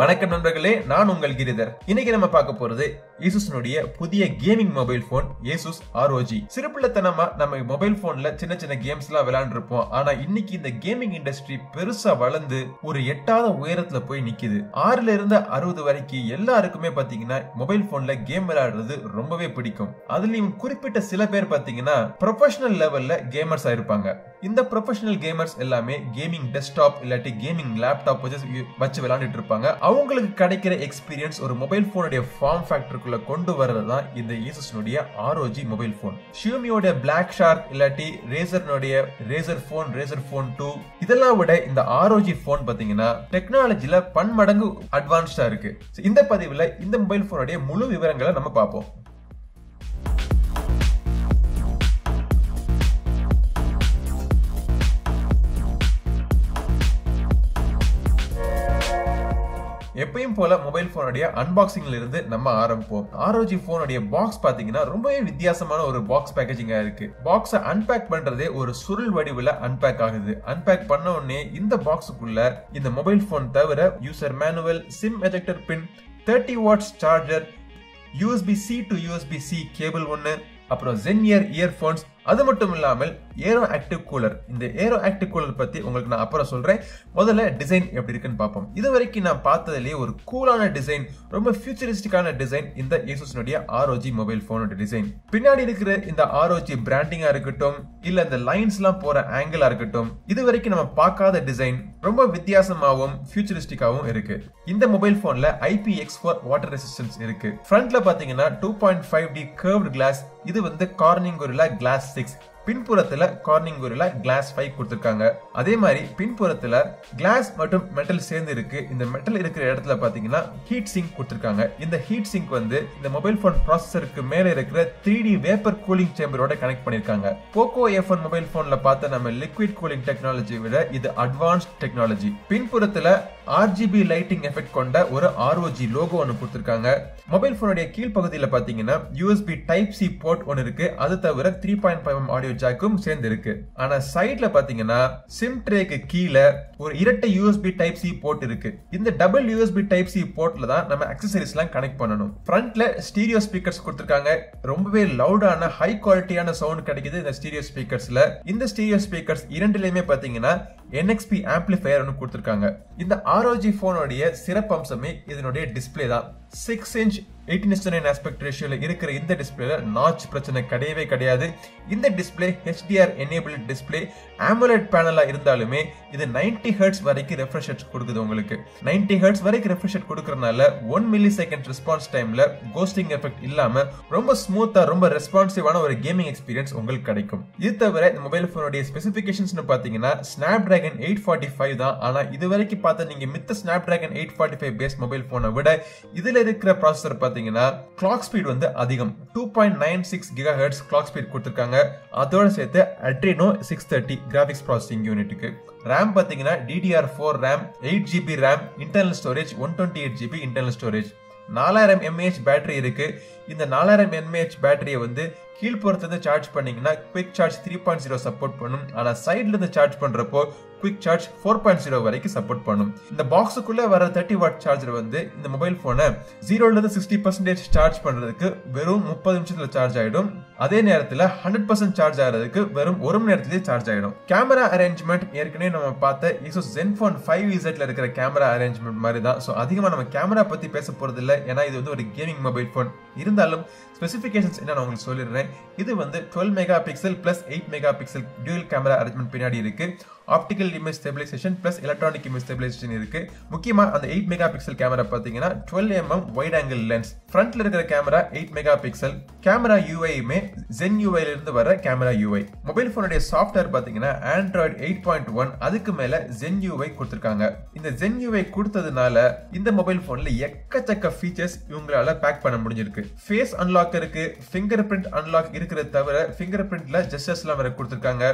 வணக்கம் நண்பர்களே நான் உங்கள் கிரிதர். இன்னைக்கு நம்ம பார்க்க போறது ஏசுஸ்னுடைய புதிய gaming mobile phone Asus ROG சிறுபிள்ளைத்தனமா நம்ம மொபைல் போன்ல சின்ன சின்ன கேம்ஸ் எல்லாம் விளையாண்டுருப்போம். ஆனா இன்னைக்கு இந்த கேமிங் இண்டஸ்ட்ரி பெருசா வளர்ந்து ஒரு எட்டாத உயரத்துல போய் நிக்குது. ஆறுல இருந்து அறுபது வரைக்கும் எல்லாருக்குமே பாத்தீங்கன்னா மொபைல் போன்ல கேம் விளையாடுறது ரொம்பவே பிடிக்கும். அதுலயும் குறிப்பிட்ட சில பேர் பாத்தீங்கன்னா ப்ரொஃபஷனல் லெவல்ல கேமர்ஸ் ஆயிருப்பாங்க இந்த ப்ரொஃபஷனல் கேமர்ஸ் எல்லாமே கேமிங் டெஸ்க்டாப் இல்லாட்டி கேமிங் லேப்டாப் வச்சு வச்சு விளையாண்டுட்டு இருப்பாங்க. அவங்களுக்கு கிடைக்கிற எக்ஸ்பீரியன்ஸ் ஒரு மொபைல் போனுடைய ஃபார்ம் ஃபேக்டருக்குள்ள கொண்டு வர்றது தான் இந்த ஈசஸ்னுடைய ஆர்ஓஜி மொபைல் ஃபோன் ஷியோமியோட பிளாக் ஷார்க் இல்லாட்டி ரேசர்னுடைய Razer Phone Razer Phone two இதெல்லாம் விட இந்த ஆர்ஓஜி ஃபோன் பார்த்தீங்கன்னா டெக்னாலஜியில் பன்மடங்கு அட்வான்ஸ்டாக இருக்கு. இந்த பதிவில் இந்த மொபைல் ஃபோனுடைய முழு விவரங்களை நம்ம பார்ப்போம். எப்பயும் போல மொபைல் போனுடைய அன்பாக்சிங்ல இருந்து நம்ம ஆரம்பிப்போம். ஆர்ஓஜி போனுடைய பாக்ஸ் பாத்தீங்கன்னா ரொம்பவே வித்தியாசமான ஒரு பாக்ஸ் பேக்கேஜிங்கா இருக்கு. பாக்ஸை அன்பேக் பண்றதே ஒரு சுருள் வடிவுல அன்பேக் ஆகுது. அன்பேக் பண்ண உடனே இந்த பாக்ஸுக்குள்ள இந்த மொபைல் போன் தவிர user manual SIM ejector pin thirty watts charger USB C to USB C cable ஒன்று அப்புறம் ஜென் இயர் இயர்ஃபோன்ஸ் அது மட்டும் இல்லாமல் ஏரோ ஆக்டிவ் கூலர். இந்த ஏரோ ஆக்டிவ் கூலர் பத்தி உங்களுக்கு நான் அப்புறம் சொல்றேன். முதல்ல டிசைன் எப்படி இருக்குன்னு பார்ப்போம். இது வரைக்கும் நான் பார்த்ததுலேயே ஒரு கூலான டிசைன் ரொம்ப ஃபியூச்சரிஸ்டிக்கான டிசைன் இந்த ஏசோஸினுடைய ஆர்ஓஜி மொபைல் போனோட டிசைன் பின்னாடி இருக்கிற இந்த ஆர்ஓஜி பிராண்டிங்கா இருக்கட்டும் இல்ல இந்த லைன்ஸ் எல்லாம் போற ஆங்கிளா இருக்கட்டும் இது வரைக்கும் நம்ம பார்க்காத டிசைன் ரொம்ப வித்தியாசமாகவும் ஃபியூச்சரிஸ்டிக்காகவும் இருக்கு. இந்த மொபைல் போன்ல IP X four water resistance இருக்கு. ஃப்ரண்ட்ல பாத்தீங்கன்னா two point five D curved glass இது வந்து கார்னிங் கொரில்லா கிளாஸ் சிக்ஸ் பின்புறத்துல கார்னிங் கொரில்லா கிளாஸ் ஃபைவ் கொடுத்துருக்காங்க. அதே மாதிரி பின்புறத்துல கிளாஸ் மற்றும் மெட்டல் சேர்ந்து இருக்கு. இந்த மெட்டல் இருக்கிற இடத்துல பாத்தீங்கன்னா ஹீட் சிங்க் கொடுத்துருக்காங்க. இந்த ஹீட் சிங்க் வந்து இந்த மொபைல் போன் ப்ராசஸருக்கு மேல இருக்கிற த்ரீ டி வேப்பர் கூலிங் சேம்பரோட கனெக்ட் பண்ணிருக்காங்க போக்கோ எஃப் ஒன் மொபைல் போன்ல பார்த்த நம்ம லிக்விட் கூலிங் டெக்னாலஜி விட இது அட்வான்ஸ்ட் டெக்னாலஜி பின்புறத்துல ஆர்ஜிபி லைட்டிங் எஃபெக்ட் கொண்ட ஒரு ஆர்ஓஜி லோகோ ஒன்று கொடுத்துருக்காங்க. மொபைல் போனுடைய கீழ்ப்பகுதியில் பார்த்தீங்கன்னா யூஎஸ்பி டைப் சி போர்ட் ஒன்று இருக்கு. அது தவிர த்ரீ பாயிண்ட் ஃபைவ் ஆடியோ ஜாக்கும் சேர்ந்து இருக்கு ஆனா சைட்ல பாத்தீங்கன்னா சிம் ட்ரேக்கு கீழே ஒரு இரட்டை யூஎஸ்பி டைப் சி போர்ட் இருக்கு. இந்த டபுள் யூஎஸ்பி டைப் சி போர்ட்ல தான் நம்ம அக்சசரிஸ் எல்லாம் கனெக்ட் பண்ணணும். ஃப்ரண்ட்ல ஸ்டீரியோ ஸ்பீக்கர்ஸ் கொடுத்துருக்காங்க. ரொம்பவே லவுடான ஹை குவாலிட்டியான சவுண்ட் கிடைக்குது இந்த ஸ்டீரியோ ஸ்பீக்கர்ஸ்ல இந்த ஸ்டீரியோ ஸ்பீக்கர்ஸ் இரண்டுலயுமே பாத்தீங்கன்னா என்எக்ஸ்பி ஆம்பிளிஃபயர் ஒன்று கொடுத்துருக்காங்க. இந்த ஆர்ஓஜி போனுடைய சிறப்பம்சமே இதனுடைய டிஸ்பிளே தான். Six inch eighteen nine aspect ரேஷியோவில் இருக்கிற இந்த டிஸ்பிளேல நாச் பிரச்சனை கிடையவே கிடையாது. இந்த display HDR enable display AMOLED பேனலாக இருந்தாலுமே இது நைன்டி ஹர்ட்ஸ் வரைக்கும் ரெஃப்ரெஷ் கொடுக்குது உங்களுக்கு. நைன்டி ஹர்ட்ஸ் வரைக்கும் ரெஃப்ரெஷ் கொடுக்கறனால ஒன் மில்லி செகண்ட் ரெஸ்பான்ஸ் டைம்ல கோஸ்டிங் எஃபெக்ட் இல்லாம ரொம்ப ஸ்மூத்தா ரொம்ப ரெஸ்பான்சிவான ஒரு கேமிங் எக்ஸ்பீரியன்ஸ் உங்களுக்கு கிடைக்கும். இது தவிர இந்த மொபைல் போனுடைய ஸ்பெசிபிகேஷன்ஸ் பாத்தீங்கன்னா Snapdragon eight forty five தான். ஆனா இது வரைக்கும் பார்த்த நீங்க மித்த Snapdragon eight forty five base mobile போனை விட இதுல இருக்கிற ப்ராசஸர் பார்த்தீங்கன்னா கிளாக் ஸ்பீட் வந்து அதிகம். Two point nine six gigahertz clock speed கொடுத்துருக்காங்க. அதோட சேர்த்து Adreno six thirty graphics processing யூனிட்டுக்கு ரேம் பார்த்தீங்கன்னா DDR four RAM eight GB RAM internal storage one twenty eight GB internal storage நாலாயிரம் எம்ஏஹெச் பேட்டரி இருக்கு. இந்த நாலாயிரம் எம்ஏஹெச் பேட்டரியை வந்து கீழ்ப்புறத்துல சார்ஜ் பண்ணீங்கன்னா quick charge three point zero support பண்ணும். ஆனா சைட்ல இருந்து சார்ஜ் பண்றப்போ quick charge four point zero வரைக்கும் சப்போர்ட் பண்ணும். இந்த பாக்ஸுக்குள்ள வர தேர்ட்டி வாட் சார்ஜர் வந்து இந்த மொபைல் போனை ஜீரோல இருந்து சிக்ஸ்டி பர்சன்டேஜ் சார்ஜ் பண்றதுக்கு வெறும் முப்பது நிமிஷத்துல சார்ஜ் ஆயிடும். அதே நேரத்தில் ஹண்ட்ரட் பர்சன்ட் சார்ஜ் ஆகிறதுக்கு வெறும் ஒரு மணி நேரத்திலேயே சார்ஜ் ஆகிடும் கேமரா அரேஞ்ச்மெண்ட் ஏற்கனவே நம்ம பார்த்த இசோஸ் ஜென்ஃபோன் ஃபைவ் இசட்ல இருக்கிற கேமரா அரேஞ்ச்மெண்ட் மாதிரி தான் ஸோ அதிகமாக நம்ம கேமரா பற்றி பேச போகிறது இல்லை ஏன்னா இது வந்து ஒரு கேமிங் மொபைல் ஃபோன் இருந்தாலும் ஸ்பெசிஃபிகேஷன்ஸ் என்ன நான் உங்களுக்கு சொல்லிடுறேன். இது வந்து twelve mega pixel plus eight mega pixel dual camera arrangement பின்னாடி இருக்கு. Optical image stabilisation plus electronic image stabilisation இருக்கு. முக்கியமாக அந்த எயிட் மெகா பிக்சல் கேமரா பார்த்தீங்கன்னா twelve MM wide angle lens ஃப்ரண்ட்ல இருக்கிற camera eight mega pixel camera யூஐயுமே gen யூஐல இருந்து வர கேமரா யூஐ மொபைல் போனுடைய சாஃப்ட்வேர் பார்த்தீங்கன்னா ஆண்ட்ராய்டு எயிட் பாயிண்ட் ஒன் அதுக்கு மேல ஜென் யூஐ கொடுத்துருக்காங்க. இந்த ஜென் யூஐ கொடுத்ததுனால இந்த மொபைல் போன்ல எக்கச்சக்க ஃபீச்சர்ஸ் இவங்களால பேக் பண்ண முடிஞ்சிருக்கு. ஃபேஸ் அன்லாக் இருக்கு. ஃபிங்கர் பிரிண்ட் அன்லாக் இருக்கிறத தவிர ஃபிங்கர் பிரிண்ட்ல ஜெஸ்டர்ஸ்லாம் வேற கொடுத்துருக்காங்க.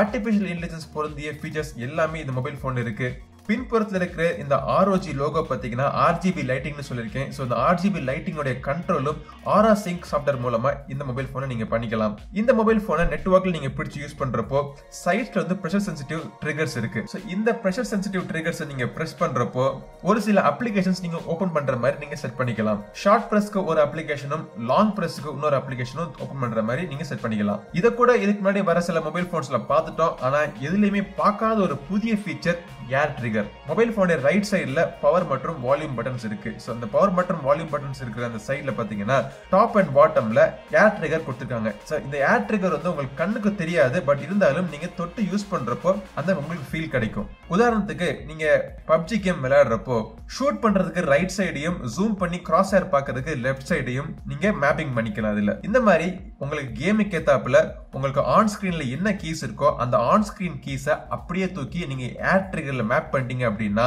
ஆர்டிபிஷியல் இன்டெலிஜென்ஸ் பொருந்திய ஃபீச்சர்ஸ் எல்லாமே இந்த மொபைல் ஃபோன் இருக்கு. பின்புறத்தில் இருக்கிற இந்த ஆர்ஓஜி லோகோ பார்த்தீங்கன்னா ஆர்ஜிபி லைட்டிங்னு சொல்லியிருக்கேன். ஸோ இந்த ஆர்ஜிபி லைட்டிங்கோட கண்ட்ரோலும் ஆரா சிங்க் சாஃப்ட்வேர் மூலமாக இந்த மொபைல் ஃபோனை நீங்கள் பண்ணிக்கலாம். இந்த மொபைல் ஃபோனை நெட்ஒர்க்கில் நீங்கள் பிடிச்சி யூஸ் பண்ணுறப்போ சைட்ஸில் வந்து ப்ரெஷர் சென்சிட்டிவ் ட்ரிகர்ஸ் இருக்கு. ஸோ இந்த ப்ரெஷர் சென்சிட்டிவ் ட்ரிகர்ஸை நீங்கள் ப்ரெஸ் பண்ணுறப்போ ஒரு சில அப்ளிகேஷன்ஸ் நீங்கள் ஓப்பன் பண்ணுற மாதிரி நீங்கள் செட் பண்ணிக்கலாம். ஷார்ட் ப்ரெஸ்க்கு ஒரு அப்ளிகேஷனும் லாங் ப்ரெஸ்க்கு இன்னொரு அப்ளிகேஷனும் ஓப்பன் பண்ணுற மாதிரி நீங்கள் செட் பண்ணிக்கலாம். இதை கூட இதுக்கு முன்னாடி வர சில மொபைல் ஃபோன்ஸில் பார்த்துட்டோம். ஆனால் எதுலேயுமே பார்க்காத ஒரு புதிய ஃபீச்சர் ஏர் ட்ரிகர் மொபைல் ஃபோனுடைய ரைட் சைடில் பவர் மற்றும் வால்யூம் பட்டன்ஸ் இருக்கு. ஸோ அந்த பவர் மற்றும் வால்யூம் பட்டன்ஸ் இருக்கிற அந்த சைடில் பார்த்தீங்கன்னா டாப் அண்ட் பாட்டமில் ஏர் ட்ரிகர் கொடுத்துருக்காங்க. ஸோ இந்த ஏர் ட்ரிகர் வந்து உங்களுக்கு கண்ணுக்கு தெரியாது பட் இருந்தாலும் நீங்கள் தொட்டு யூஸ் பண்ணுறப்போ அந்த உங்களுக்கு ஃபீல் கிடைக்கும். உதாரணத்துக்கு நீங்கள் பப்ஜி கேம் விளையாடுறப்போ ஷூட் பண்ணுறதுக்கு ரைட் சைடையும் ஜூம் பண்ணி கிராஸ் ஏர் பார்க்கறதுக்கு லெஃப்ட் சைடையும் நீங்கள் மேப்பிங் பண்ணிக்கலாம் அதில். இந்த மாதிரி உங்களுக்கு கேமுக்கு ஏத்தாப்புல உங்களுக்கு ஆன் ஸ்க்ரீனில் என்ன கீஸ் இருக்கோ அந்த ஆன் ஸ்க்ரீன் கீஸை அப்படியே தூக்கி நீங்கள் ஏர் ட்ரிகரில் மேப் பண்ணிட்டீங்க அப்படின்னா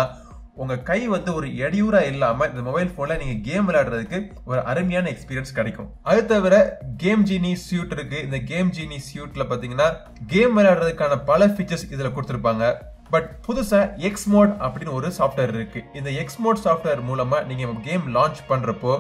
உங்கள் கை வந்து ஒரு இடையூறா இல்லாமல் இந்த மொபைல் ஃபோனில் நீங்கள் கேம் விளையாடுறதுக்கு ஒரு அருமையான எக்ஸ்பீரியன்ஸ் கிடைக்கும். அது தவிர கேம் ஜீனி சியூட் இருக்குது இந்த கேம் ஜீனி சியூட்டில் பார்த்தீங்கன்னா கேம் விளையாடுறதுக்கான பல ஃபீச்சர்ஸ் இதில் கொடுத்துருப்பாங்க. பட் புதுசாக எக்ஸ் மோட் அப்படின்னு ஒரு சாஃப்ட்வேர் இருக்குது இந்த எக்ஸ் மோட் சாஃப்ட்வேர் மூலமாக நீங்கள் கேம் லான்ச் பண்ணுறப்போ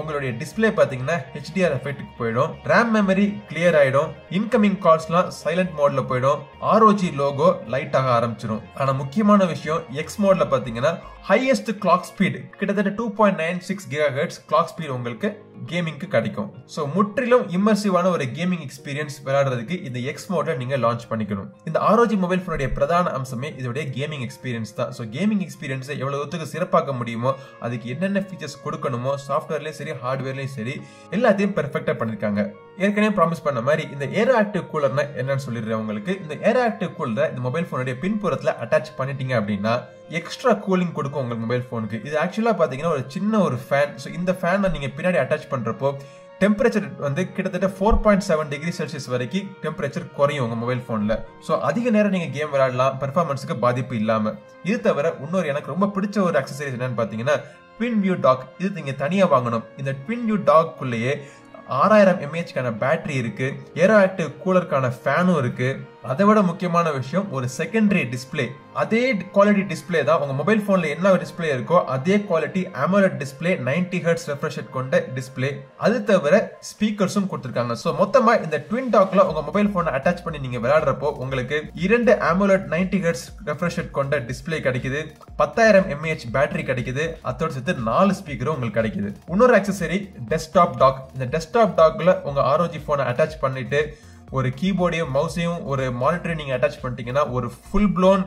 உங்களுடைய டிஸ்பிளே பார்த்தீங்கன்னா ஹெச்டிஆர் எஃபெக்ட்டுக்கு போயிடும். ரேம் மெமரி கிளியர் ஆயிடும். இன்கமிங் கால்ஸ்லாம் சைலண்ட் மோட்ல போயிடும். ஆர்ஓஜி லோகோ லைட் ஆக ஆரம்பிச்சிடும் ஆனா முக்கியமான விஷயம் எக்ஸ் மோட்ல பாத்தீங்கன்னா ஹையஸ்ட் கிளாக் ஸ்பீட் கிட்டத்தட்ட two point nine six giga hertz clock speed உங்களுக்கு கேமிங்க்கு கிடைக்கும். ஸோ முற்றிலும் இம்மர்சிவான ஒரு கேமிங் எக்ஸ்பீரியன்ஸ் விளையாடுறதுக்கு இந்த எக்ஸ் மோட நீங்கள் லான்ச் பண்ணிக்கணும். இந்த ஆரோஜி மொபைல் ஃபோனுடைய பிரதான அம்சமே இதோடைய கேமிங் எக்ஸ்பீரியன்ஸ் தான். ஸோ கேமிங் எக்ஸ்பீரியன்ஸை எவ்வளோ தூரத்துக்கு சிறப்பாக்க முடியுமோ அதுக்கு என்னென்ன ஃபீச்சர்ஸ் கொடுக்கணுமோ சாஃப்ட்வேர்லேயும் சரி ஹார்ட்வேர்லேயும் சரி எல்லாத்தையும் பெர்ஃபெக்டாக பண்ணியிருக்காங்க ஏற்கனவே ப்ராமிஸ் பண்ண மாதிரி இந்த ஏர் ஆக்டிவ் கூலர்னா என்னன்னு சொல்லிடுறேன் உங்களுக்கு. இந்த ஏரோ ஆக்டிவ் கூலரை இந்த மொபைல் போனுடைய பின்புறத்தில் அட்டாச் பண்ணிட்டீங்க அப்படின்னா எக்ஸ்ட்ரா கூலிங் கொடுக்கும் உங்களுக்கு மொபைல் ஃபோனுக்கு இது ஆக்சுவலாக பார்த்தீங்கன்னா ஒரு சின்ன ஒரு ஃபேன் ஸோ இந்த ஃபேனை நீங்கள் பின்னாடி அட்டாச் பண்ணுறப்போ டெம்பரேச்சர் வந்து கிட்டத்தட்ட four point seven degree Celsius வரைக்கும் டெம்பரேச்சர் குறையும் உங்கள் மொபைல் ஃபோனில் ஸோ அதிக நேரம் நீங்கள் கேம் விளையாடலாம் பெர்ஃபார்மன்ஸுக்கு பாதிப்பு இல்லாமல் இது தவிர இன்னொரு எனக்கு ரொம்ப பிடிச்ச ஒரு அக்சசரிஸ் என்னன்னு பார்த்தீங்கன்னா ட்வின் வியூ டாக் இது நீங்கள் தனியாக வாங்கணும். இந்த ட்வின் வியூ டாக் குள்ளேயே ஆறாயிரம் எம்ஏஹெச்க்கான பேட்டரி இருக்கு. ஏரோ ஆக்டிவ் கூலருக்கான ஃபேனும் இருக்கு. அதை விட முக்கியமான விஷயம் ஒரு செகண்டரி டிஸ்பிளே அதே குவாலிட்டி டிஸ்பிளே தான் உங்க மொபைல் போன்ல என்ன டிஸ்பிளே இருக்கோ அதே quality AMOLED display ninety hertz refresh கொண்ட டிஸ்பிளே அது தவிர ஸ்பீக்கர்ஸும் கொடுத்துருக்காங்க. ஸோ மொத்தமா இந்த ட்வின் டாக்ல உங்க மொபைல் போனை அட்டாச் பண்ணி நீங்க விளையாடுறப்போ உங்களுக்கு இரண்டு அமோலட் நைன்டி ஹர்ட்ஸ் ரெஃப்ரெஷ் கொண்ட டிஸ்பிளே கிடைக்குது. பத்தாயிரம் எம்ஏஹெச் பேட்டரி கிடைக்குது. அதோட சேர்த்து நாலு ஸ்பீக்கரும் உங்களுக்கு கிடைக்குது. இன்னொரு அக்சசரி டெஸ்க்டாப் டாக் இந்த டெஸ்க்டாப் டாக்ல உங்க ஆரோஜி போனை அட்டாச் பண்ணிட்டு ஒரு கீபோர்டையும் மவுஸையும் ஒரு மானிட்டரையும் நீங்கள் அட்டாச் பண்ணிட்டீங்கன்னா ஒரு ஃபுல் ப்ளோன்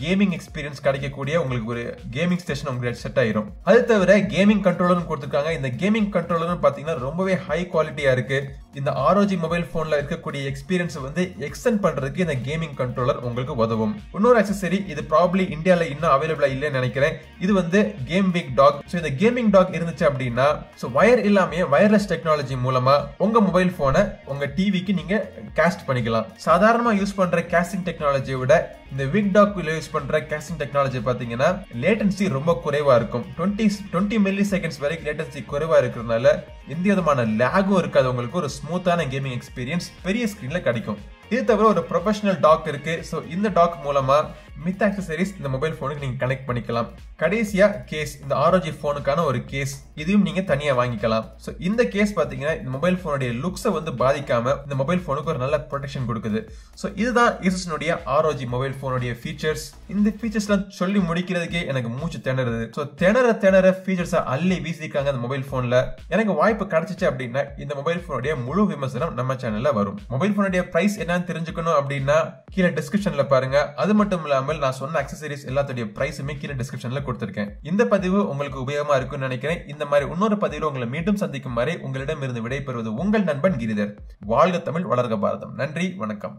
கேமிங் எக்ஸ்பீரியன்ஸ் கிடைக்கக்கூடிய உங்களுக்கு ஒரு கேமிங் ஸ்டேஷன் உங்களுக்கு செட் ஆயிரும். அது தவிர கேமிங் கண்ட்ரோலர்னு கொடுத்துருக்காங்க. இந்த கேமிங் கண்ட்ரோலர்னு பார்த்தீங்கன்னா ரொம்பவே ஹை குவாலிட்டியாக இருக்குது இந்த ஆரோஜி மொபைல் போன்ல இருக்கக்கூடிய எக்ஸ்பீரியன்ஸை வந்து எக்ஸ்டென்ட் பண்றதுக்கு இந்த கேமிங் கண்ட்ரோலர் உங்களுக்கு உதவும். இன்னொரு அக்சசரி இது ப்ராப்ளி இந்தியாவில் இன்னும் அவைலபிளா இல்லைன்னு நினைக்கிறேன். இது வந்து கேம் பிக் டாக் ஸோ இந்த கேமிங் டாக் இருந்துச்சு அப்படின்னா ஸோ வயர் இல்லாமே வயர்லெஸ் டெக்னாலஜி மூலமா உங்க மொபைல் போனை உங்க டிவிக்கு நீங்க கேஸ்ட் பண்ணிக்கலாம். சாதாரணமா யூஸ் பண்ற கேஸ்டிங் டெக்னாலஜியை விட இந்த விக் டாக் யூஸ் பண்ற கேஸ்டிங் டெக்னாலஜி பாத்தீங்கன்னா லேட்டன்சி ரொம்ப குறைவா இருக்கும். டுவெண்ட்டி டுவெண்ட்டி மில்லி செகண்ட்ஸ் வரைக்கும் லேட்டன்சி குறைவா இருக்கிறதுனால எந்த விதமான லேகும் இருக்காது. உங்களுக்கு ஒரு ஸ்மூத்தான கேமிங் எக்ஸ்பீரியன்ஸ் பெரிய ஸ்கிரீன்ல கிடைக்கும். இது தவிர ஒரு ப்ரொஃபஷனல் டாக் இருக்கு. ஸோ இந்த டாக் மூலமா மித் ஆக்சசரிஸ் இந்த மொபைல் ஃபோனுக்கு நீங்கள் கனெக்ட் பண்ணிக்கலாம். கடைசியாக கேஸ் இந்த ஆரோஜி ஃபோனுக்கான ஒரு கேஸ் இதையும் நீங்கள் தனியாக வாங்கிக்கலாம். ஸோ இந்த கேஸ் பார்த்தீங்கன்னா இந்த மொபைல் ஃபோனுடைய லுக்ஸை வந்து பாதிக்காமல் இந்த மொபைல் ஃபோனுக்கு ஒரு நல்ல ப்ரொடெக்ஷன் கொடுக்குது. ஸோ இதுதான் ஈசஸ்னுடைய ஆரோஜி மொபைல் ஃபோனுடைய ஃபீச்சர்ஸ் இந்த ஃபீச்சர்ஸ்லாம் சொல்லி முடிக்கிறதுக்கே எனக்கு மூச்சு திணறுது. ஸோ திணற திணற ஃபீச்சர்ஸை அள்ளி வீசிருக்காங்க அந்த மொபைல் ஃபோனில் எனக்கு வாய்ப்பு கிடைச்சிச்சு அப்படின்னா இந்த மொபைல் ஃபோனுடைய முழு விமர்சனம் நம்ம சேனலில் வரும். மொபைல் ஃபோனுடைய ப்ரைஸ் என்னன்னு தெரிஞ்சுக்கணும் அப்படின்னா கீழே டிஸ்கிரிப்ஷனில் பாருங்கள் அது மட்டும் இல்லாமல் இல்லாமல் நான் சொன்ன அக்சசரிஸ் எல்லாத்துடைய பிரைஸுமே கீழே டிஸ்கிரிப்ஷன்ல கொடுத்துருக்கேன். இந்த பதிவு உங்களுக்கு உபயோகமா இருக்கும்னு நினைக்கிறேன். இந்த மாதிரி இன்னொரு பதிவில் உங்களை மீண்டும் சந்திக்கும் வரை உங்களிடம் இருந்து விடைபெறுவது உங்கள் நண்பன் கிரிதர் வாழ்க தமிழ் வளர்க பாரதம். நன்றி வணக்கம்.